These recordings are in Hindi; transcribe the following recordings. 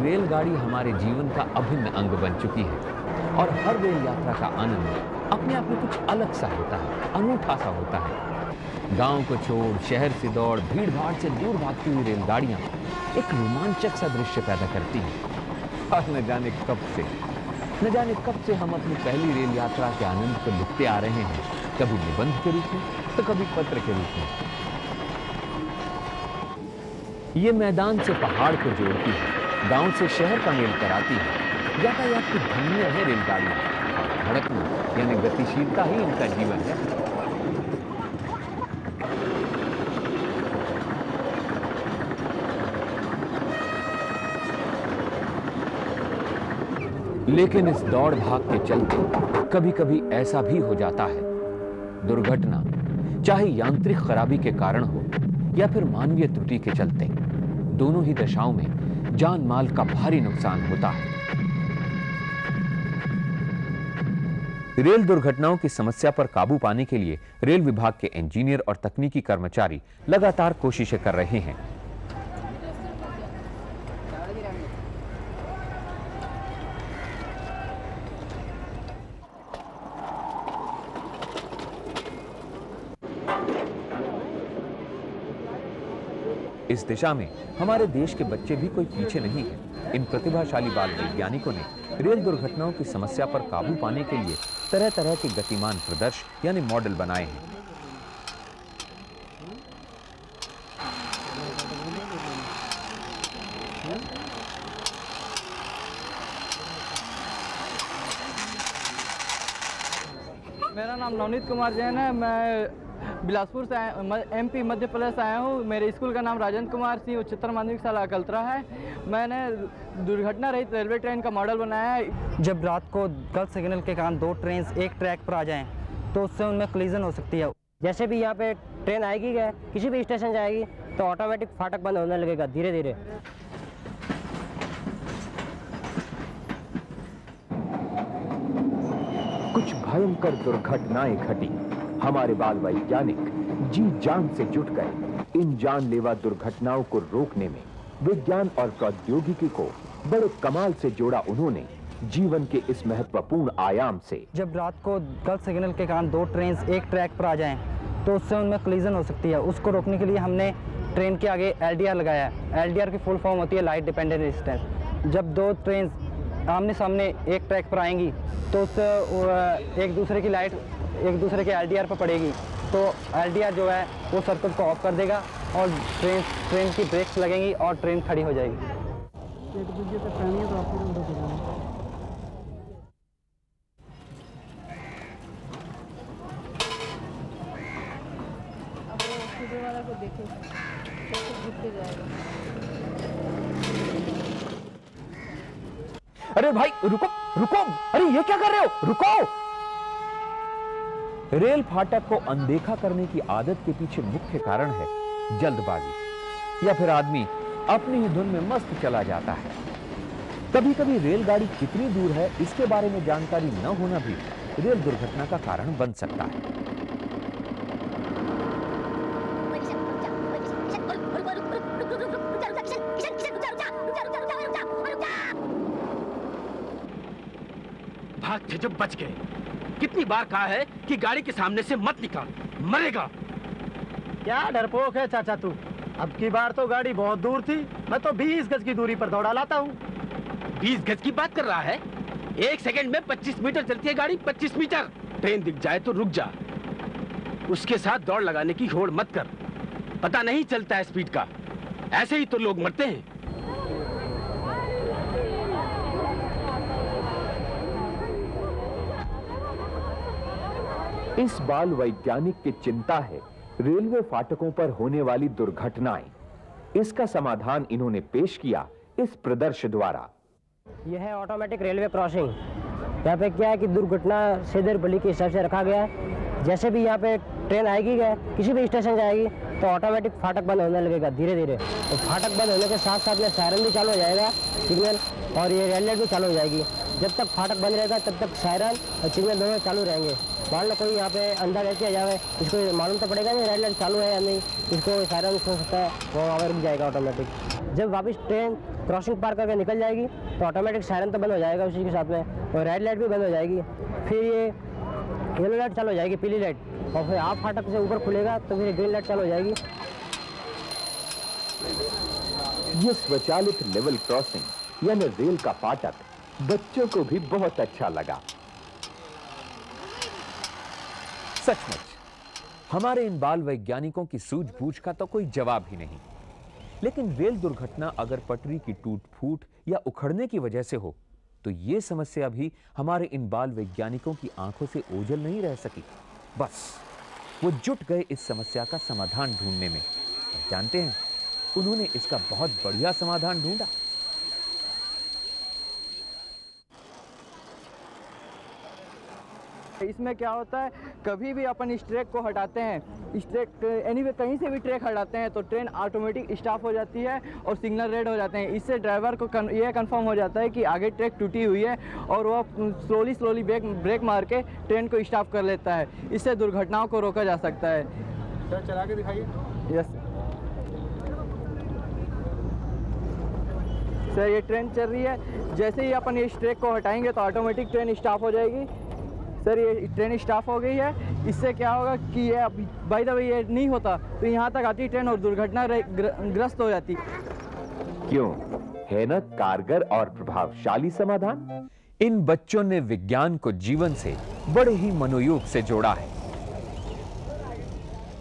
रेलगाड़ी हमारे जीवन का अभिन्न अंग बन चुकी है और हर रेल यात्रा का आनंद अपने आप में कुछ अलग सा होता है, अनूठा सा होता है। गाँव को छोड़, शहर से दौड़ भीड़ भाड़ से दूर भागती हुई रेलगाड़ियाँ एक रोमांचक सा दृश्य पैदा करती हैं। और न जाने कब से, न जाने कब से हम अपनी पहली रेल यात्रा के आनंद को लुटते आ रहे हैं, कभी निबंध के रूप में तो कभी पत्र के रूप में। ये मैदान से पहाड़ को जोड़ती है। गाँव से शहर का मेल कराती है। यातायात की धन्य है रेलगाड़ियाँ धड़कना, यानी गतिशीलता ही इनका जीवन है। लेकिन इस दौड़ भाग के चलते कभी कभी ऐसा भी हो जाता है। दुर्घटना, चाहे यांत्रिक खराबी के कारण हो या फिर मानवीय त्रुटि के चलते, दोनों ही दशाओं में जान माल का भारी नुकसान होता है। रेल दुर्घटनाओं की समस्या पर काबू पाने के लिए रेल विभाग के इंजीनियर और तकनीकी कर्मचारी लगातार कोशिशें कर रहे हैं। इस दिशा में हमारे देश के बच्चे भी कोई पीछे नहीं है। इन प्रतिभाशाली बाल वैज्ञानिकों ने रेल दुर्घटनाओं की समस्या पर काबू पाने के लिए तरह तरह के गतिमान प्रदर्श, यानी मॉडल बनाए हैं। मेरा नाम नवनीत कुमार जैन है। मैं बिलासपुर से एमपी मध्य प्रदेश आया हूँ। मेरे स्कूल का नाम राजेंद्र कुमार सिंह, उच्चतर माध्यमिक शाला अकलतरा है। मैंने दुर्घटना रहित रेलवे ट्रेन का मॉडल बनाया है। जब रात को गलत सिग्नल के कारण दो ट्रेन एक ट्रैक पर आ जाएँ तो उससे उनमें क्लिजन हो सकती है। जैसे भी यहाँ पे ट्रेन आएगी क्या किसी भी स्टेशन जाएगी तो ऑटोमेटिक फाटक बंद होने लगेगा धीरे धीरे। कुछ भयंकर दुर्घटनाएँ घटी। हमारे बाल वैज्ञानिक जी जान से जुट गए इन जानलेवा दुर्घटनाओं को रोकने में विज्ञान और प्रौद्योगिकी को बड़े कमाल से जोड़ा उन्होंने जीवन के इस महत्वपूर्ण आयाम से। जब रात को गलत सिग्नल के कारण दो ट्रेन एक ट्रैक पर आ जाएँ तो उससे उनमें क्लिजन हो सकती है। उसको रोकने के लिए हमने ट्रेन के आगे एलडीआर लगाया है। एल की फुल फॉर्म होती है लाइट डिपेंडेंट रेजिस्टेंस। जब दो ट्रेन आमने सामने एक ट्रैक पर आएँगी तो उस एक दूसरे की लाइट, एक दूसरे के एल पर पड़ेगी। तो एल जो है, वो सर्कल को ऑफ़ कर देगा और ट्रेन ट्रेन की ब्रेक्स लगेंगी और ट्रेन खड़ी हो जाएगी तो जाएगा। अरे भाई, रुको रुको। अरे ये क्या कर रहे हो? रुको। रेल फाटक को अनदेखा करने की आदत के पीछे मुख्य कारण है जल्दबाजी। या फिर आदमी अपनी ही धुन में मस्त चला जाता है। कभी कभी रेलगाड़ी कितनी दूर है, इसके बारे में जानकारी न होना भी रेल दुर्घटना का कारण बन सकता है। भाग जब बच गए। कितनी बार कहा है कि गाड़ी के सामने से मत निकाल मरेगा। क्या डरपोक है चाचा तू? अब की बार तो गाड़ी बहुत दूर थी मैं तो 20 गज की दूरी पर दौड़ा लाता हूँ। 20 गज की बात कर रहा है? एक सेकंड में 25 मीटर चलती है गाड़ी 25 मीटर। ट्रेन दिख जाए तो रुक जा। उसके साथ दौड़ लगाने की होड़ मत कर। पता नहीं चलता है स्पीड का। ऐसे ही तो लोग मरते हैं। इस बाल वैज्ञानिक की चिंता है, रेलवे फाटकों पर होने वाली दुर्घटनाएँ। इसका समाधान इन्होंने पेश किया इस प्रदर्श द्वारा। यह है ऑटोमेटिक रेलवे क्रॉसिंग यहाँ पे क्या है कि दुर्घटना सीधे बली के हिसाब से रखा गया है। जैसे भी यहाँ पे ट्रेन आएगी, क्या किसी भी स्टेशन जाएगी तो ऑटोमेटिक फाटक बंद होने लगेगा धीरे धीरे तो फाटक बंद होने के साथ साथ में सायरन भी चालू हो जाएगा सिग्नल और ये रेल लाइट भी चालू हो जाएगी। जब तक फाटक बंद रहेगा, तब तक सायरन और सिग्नल दोनों चालू रहेंगे। मान लो कोई यहाँ पे अंदर रह के जाए इसको मालूम तो पड़ेगा नहीं रेड लाइट चालू है या नहीं। इसको सायरन सुन सकता है, वो वहाँ रुक जाएगा ऑटोमेटिक जब वापस ट्रेन क्रॉसिंग पार करके निकल जाएगी तो ऑटोमेटिक सायरन तो बंद हो जाएगा उसी के साथ में, और रेड लाइट भी बंद हो जाएगी। फिर ये येलो लाइट चालू हो जाएगी, पीली लाइट और फिर आप फाटक से ऊपर खुलेगा तो फिर ग्रीन लाइट चालू हो जाएगी। ये स्वचालित लेवल क्रॉसिंग यानी रेल का फाटक, बच्चों को भी बहुत अच्छा लगा। सचमुच, हमारे इन बाल वैज्ञानिकों की सूझबूझ का तो कोई जवाब ही नहीं। लेकिन रेल दुर्घटना अगर पटरी की टूट फूट या उखड़ने की वजह से हो तो ये समस्या भी हमारे इन बाल वैज्ञानिकों की आँखों से ओझल नहीं रह सकी। बस, वो जुट गए इस समस्या का समाधान ढूँढने में। जानते हैं, उन्होंने इसका बहुत बढ़िया समाधान ढूंढा। इसमें क्या होता है? कभी भी अपन इस ट्रैक को हटाते हैं। इस ट्रैक एनीवे कहीं से भी ट्रैक हटाते हैं तो ट्रेन ऑटोमेटिक स्टॉप हो जाती है और सिग्नल रेड हो जाते हैं। इससे ड्राइवर को कन, ये कंफर्म हो जाता है कि आगे ट्रैक टूटी हुई है और वह स्लोली स्लोली ब्रेक ब्रेक मार के ट्रेन को स्टॉप कर लेता है। इससे दुर्घटनाओं को रोका जा सकता है। सर चला के दिखाइए। यस सर ये ट्रेन चल रही है। जैसे ही अपन इस ट्रैक को हटाएँगे तो ऑटोमेटिक ट्रेन स्टॉप हो जाएगी। सर, ये ट्रेन स्टाफ हो गई है। इससे क्या होगा कि ये बाई द ये नहीं होता। तो यहाँ तक आती ट्रेन और दुर्घटना ग्रस्त हो जाती। क्यों? है ना कारगर और प्रभावशाली समाधान? इन बच्चों ने विज्ञान को जीवन से बड़े ही मनोयोग से जोड़ा है।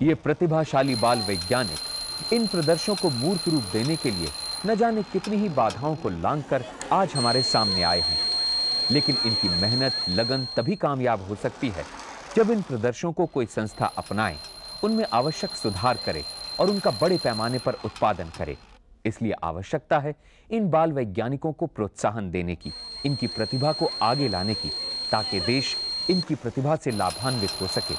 ये प्रतिभाशाली बाल वैज्ञानिक इन प्रदर्शों को मूर्त रूप देने के लिए न जाने कितनी ही बाधाओं को लांघकर आज हमारे सामने आए हैं। लेकिन इनकी मेहनत, लगन तभी कामयाब हो सकती है जब इन प्रदर्शों को कोई संस्था अपनाए, उनमें आवश्यक सुधार करे और उनका बड़े पैमाने पर उत्पादन करे। इसलिए आवश्यकता है इन बाल वैज्ञानिकों को प्रोत्साहन देने की, इनकी प्रतिभा को आगे लाने की, ताकि देश इनकी प्रतिभा से लाभान्वित हो सके।